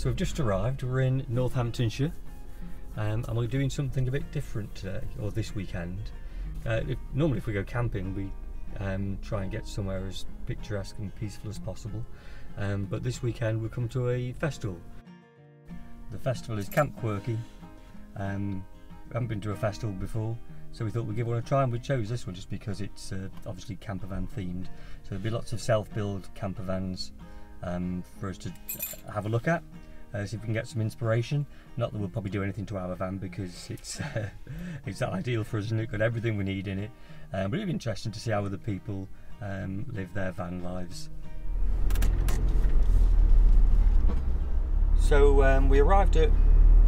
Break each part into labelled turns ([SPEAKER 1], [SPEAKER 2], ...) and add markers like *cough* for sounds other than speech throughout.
[SPEAKER 1] So we've just arrived. We're in Northamptonshire, um, and we're doing something a bit different today, or this weekend. Uh, if, normally, if we go camping, we um, try and get somewhere as picturesque and peaceful as possible. Um, but this weekend, we've come to a festival. The festival is Camp Quirky. Um, we haven't been to a festival before, so we thought we'd give one a try, and we chose this one just because it's uh, obviously camper van themed. So there'll be lots of self-build camper vans um, for us to have a look at. Uh, see if we can get some inspiration. Not that we'll probably do anything to our van because it's *laughs* uh, it's ideal for us and it's got everything we need in it. Um, but it'll be interesting to see how other people um, live their van lives. So um, we arrived at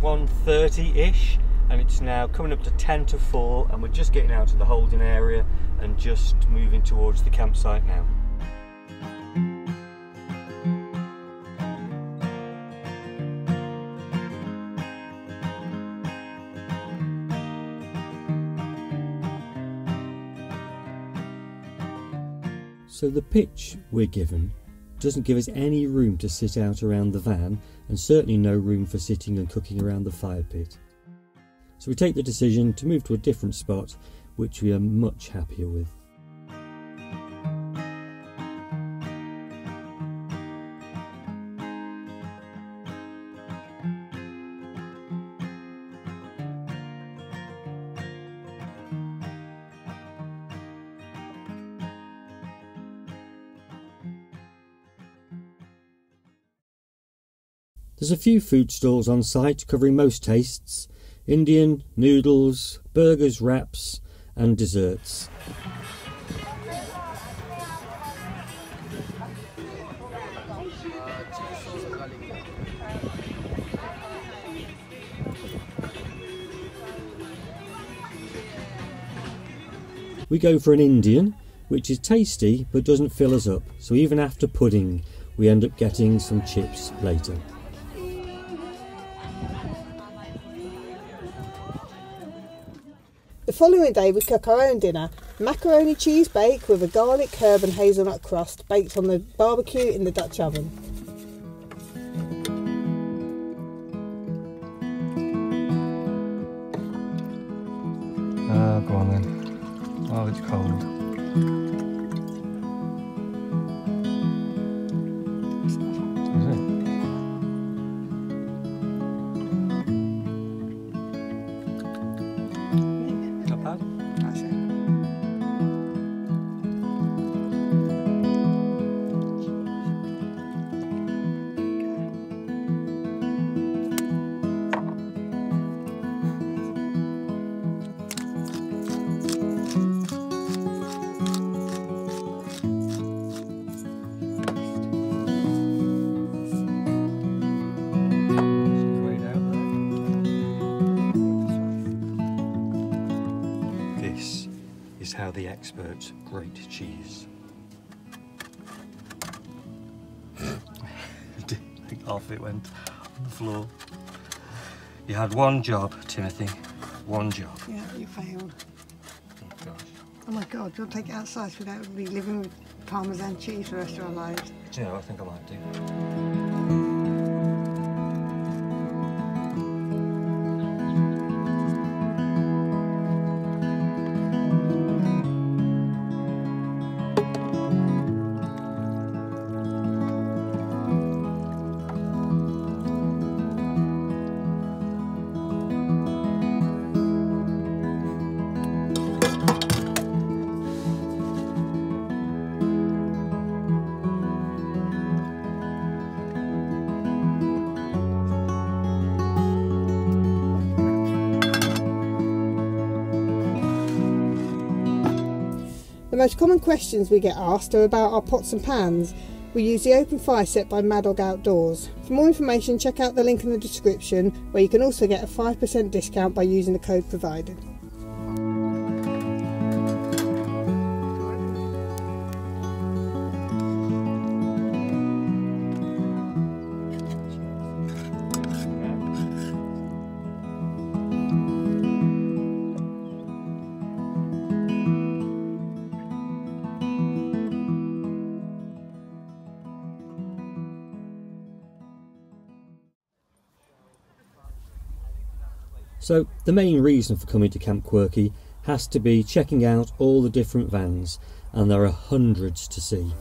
[SPEAKER 1] 1.30ish and it's now coming up to 10 to 4 and we're just getting out of the holding area and just moving towards the campsite now. So the pitch we're given doesn't give us any room to sit out around the van and certainly no room for sitting and cooking around the fire pit. So we take the decision to move to a different spot which we are much happier with. There's a few food stalls on site covering most tastes Indian, noodles, burgers, wraps, and desserts. We go for an Indian, which is tasty but doesn't fill us up, so even after pudding, we end up getting some chips later.
[SPEAKER 2] The following day we cook our own dinner. Macaroni cheese bake with a garlic, herb and hazelnut crust baked on the barbecue in the Dutch oven.
[SPEAKER 1] Ah, go on then. Oh, it's cold. Experts grate cheese. *laughs* Off it went on the floor. You had one job, Timothy. One job.
[SPEAKER 2] Yeah, you failed.
[SPEAKER 1] Oh, gosh.
[SPEAKER 2] Oh my god, you'll take it outside so we don't be living with Parmesan cheese for the rest of our lives.
[SPEAKER 1] Do you know, I think I might do.
[SPEAKER 2] Most common questions we get asked are about our pots and pans. We use the open fire set by Madog Outdoors. For more information, check out the link in the description where you can also get a 5% discount by using the code provided.
[SPEAKER 3] So the main reason for coming to Camp Quirky has to be checking out all the different vans, and there are hundreds to see.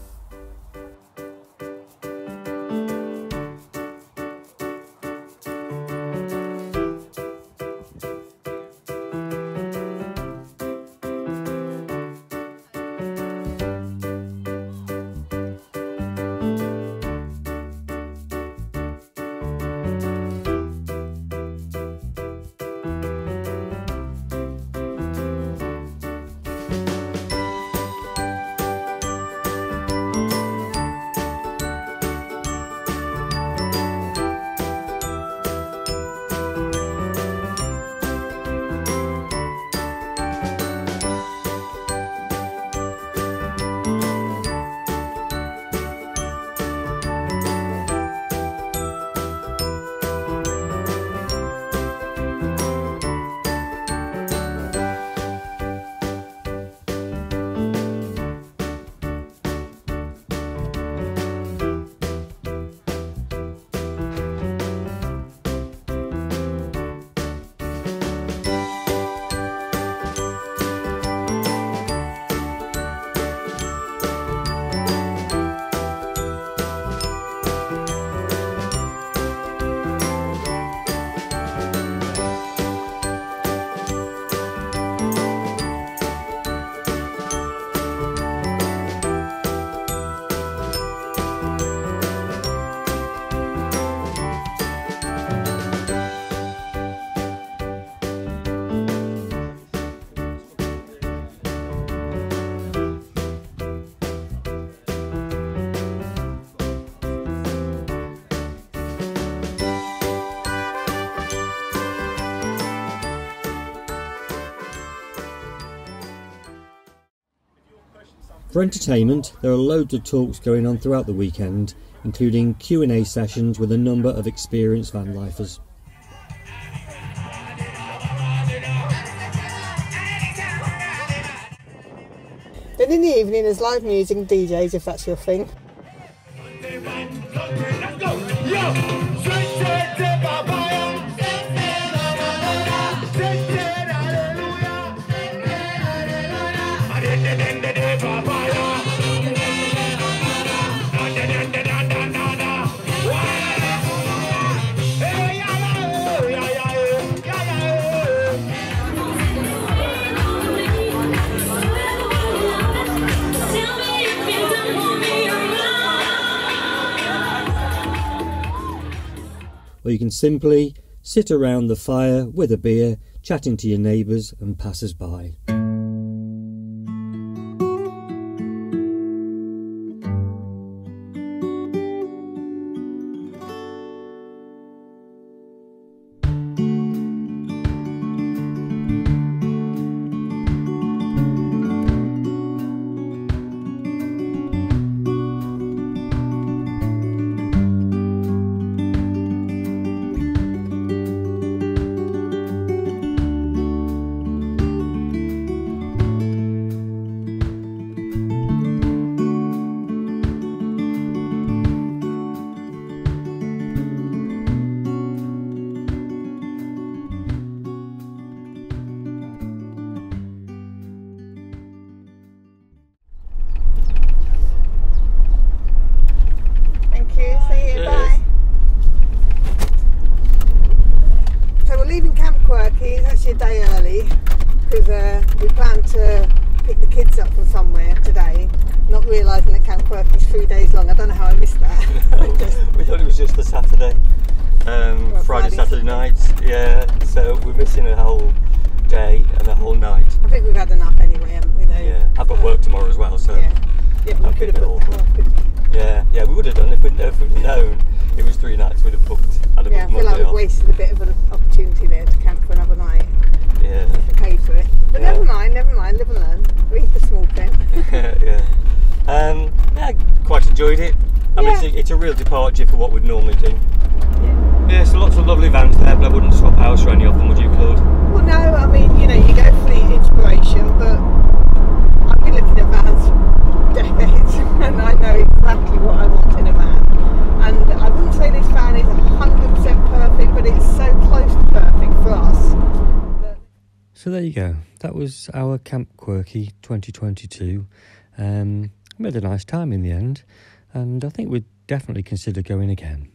[SPEAKER 3] For entertainment, there are loads of talks going on throughout the weekend, including Q&A sessions with a number of experienced van lifers.
[SPEAKER 2] Then in the evening there's live music and DJs if that's your thing.
[SPEAKER 3] Or you can simply sit around the fire with a beer, chatting to your neighbours and passers by.
[SPEAKER 2] Leaving Camp Quirky. It's actually a day early because uh, we plan to pick the kids up from somewhere today. Not realising that Camp Quirky is three days long. I don't know how I missed that. *laughs* *laughs*
[SPEAKER 1] We thought it was just a Saturday, um,
[SPEAKER 2] Well,
[SPEAKER 1] Friday,
[SPEAKER 2] Friday,
[SPEAKER 1] Saturday night. Yeah, so we're missing a whole day and a whole night.
[SPEAKER 2] I think we've had enough anyway, haven't we? Though?
[SPEAKER 1] Yeah, I've got work tomorrow as well, so
[SPEAKER 2] Yeah. Yeah, we could have put
[SPEAKER 1] all.
[SPEAKER 2] that off.
[SPEAKER 1] yeah, yeah, we would have done if we'd, if we'd known it was three nights. We'd have booked. I'd have
[SPEAKER 2] Yeah, I
[SPEAKER 1] booked
[SPEAKER 2] feel like
[SPEAKER 1] Monday
[SPEAKER 2] we've
[SPEAKER 1] off.
[SPEAKER 2] wasted a bit of an opportunity there to camp for another night.
[SPEAKER 1] Yeah,
[SPEAKER 2] We paid for it. But
[SPEAKER 1] Yeah.
[SPEAKER 2] never mind, never mind, live and learn. Read the small print.
[SPEAKER 1] yeah. Um, yeah, I quite enjoyed it. I mean, it's, a, it's a real departure for what we'd normally do.
[SPEAKER 2] yeah.
[SPEAKER 1] Yeah, so lots of lovely vans there, but I wouldn't swap house for any of them, would you, Claude?
[SPEAKER 2] Well, no, I mean, you know, you go for the inspiration, but I've been looking at vans for decades *laughs* and I know exactly what I want in a van. And I wouldn't say this van is 100% perfect, but it's so close to perfect for us
[SPEAKER 1] So there you go. That was our Camp Quirky 2022. Um, we had a nice time in the end, and I think we'd definitely consider going again.